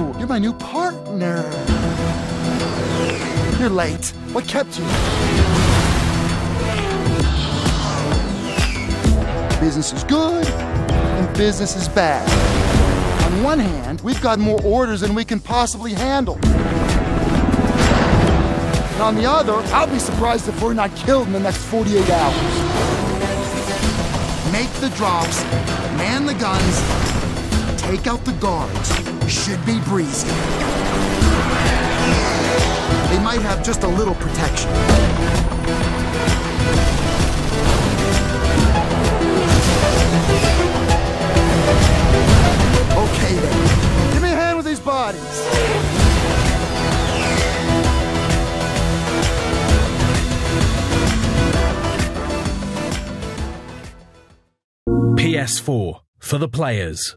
my new partner. You're late. What kept you? Business is good and business is bad. On one hand, we've got more orders than we can possibly handle. And on the other, I'll be surprised if we're not killed in the next 48 hours. Make the drops, man the guns, take out the guards. Should be breezy. They might have just a little protection. Okay then, give me a hand with these bodies. PS4 for the players.